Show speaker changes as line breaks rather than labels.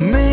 Me